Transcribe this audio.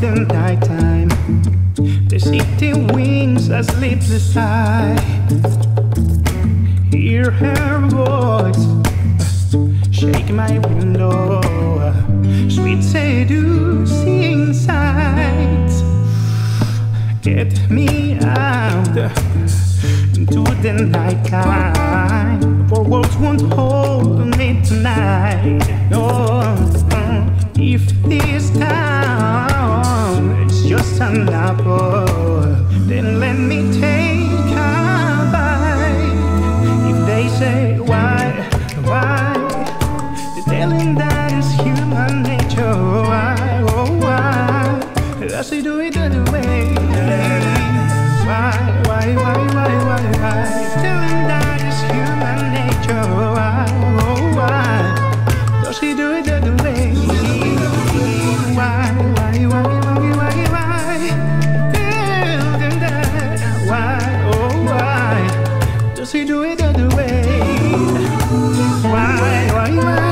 the night time. The city winds a sleepless eye. Hear her voice, shake my window. Sweet seducing sights, get me out into the night time. For worlds won't hold me tonight. No, just an apple, then let me take she do it the other way. Why, why, why?